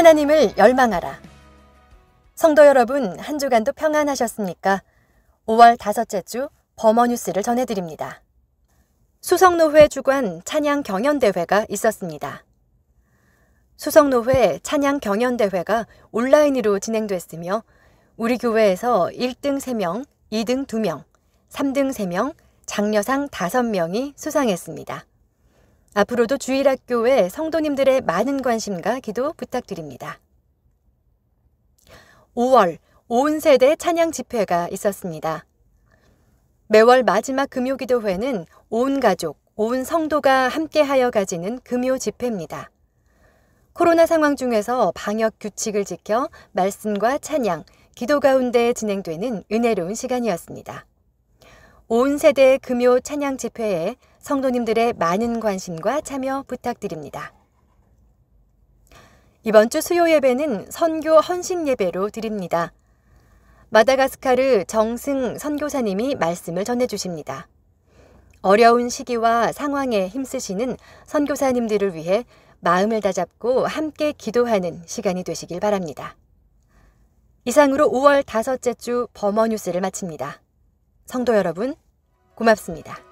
하나님을 열망하라. 성도 여러분, 한 주간도 평안하셨습니까? 5월 다섯째 주 버머 뉴스를 전해드립니다. 수성노회 주관 찬양 경연대회가 있었습니다. 수성노회 찬양 경연대회가 온라인으로 진행됐으며 우리 교회에서 1등 3명, 2등 2명, 3등 3명, 장려상 5명이 수상했습니다. 앞으로도 주일학교에 성도님들의 많은 관심과 기도 부탁드립니다. 5월 온 세대 찬양 집회가 있었습니다. 매월 마지막 금요 기도회는 온 가족, 온 성도가 함께하여 가지는 금요 집회입니다. 코로나 상황 중에서 방역 규칙을 지켜 말씀과 찬양, 기도 가운데 진행되는 은혜로운 시간이었습니다. 온 세대 금요 찬양 집회에 성도님들의 많은 관심과 참여 부탁드립니다. 이번 주 수요 예배는 선교 헌신 예배로 드립니다. 마다가스카르 정승 선교사님이 말씀을 전해 주십니다. 어려운 시기와 상황에 힘쓰시는 선교사님들을 위해 마음을 다잡고 함께 기도하는 시간이 되시길 바랍니다. 이상으로 5월 다섯째 주 버머 뉴스를 마칩니다. 성도 여러분, 고맙습니다.